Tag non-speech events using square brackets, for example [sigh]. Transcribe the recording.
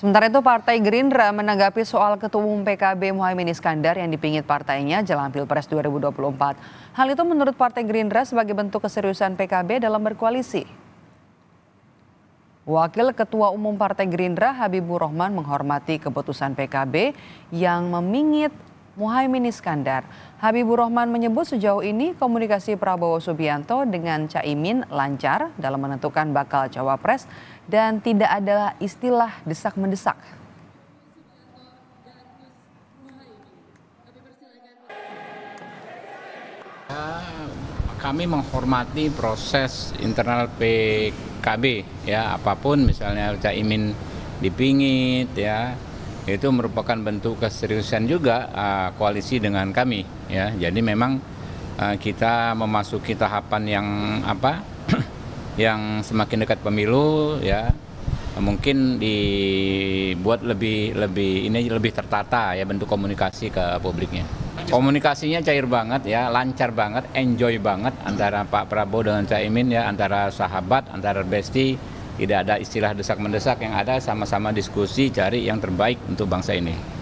Sementara itu Partai Gerindra menanggapi soal Ketua Umum PKB Muhaimin Iskandar yang dipingit partainya jelang Pilpres 2024. Hal itu menurut Partai Gerindra sebagai bentuk keseriusan PKB dalam berkoalisi. Wakil Ketua Umum Partai Gerindra Habibur Rahman menghormati keputusan PKB yang memingit Muhaimin Iskandar. Habibur Rahman menyebut sejauh ini komunikasi Prabowo Subianto dengan Caimin lancar dalam menentukan bakal cawapres dan tidak ada istilah desak-mendesak. Kami menghormati proses internal PKB ya apa pun misalnya Caimin dipingit ya itu merupakan bentuk keseriusan juga uh, koalisi dengan kami ya. Jadi memang uh, kita memasuki tahapan yang apa? [clears throat] Yang semakin dekat pemilu ya. Mungkin dibuat lebih lebih ini lebih tertata ya bentuk komunikasi ke publiknya. Komunikasinya cair banget ya lancar banget enjoy banget antara Pak Prabowo dengan Caimin ya antara sahabat antara besti tidak ada istilah desak mendesak yang ada sama-sama diskusi cari yang terbaik untuk bangsa ini.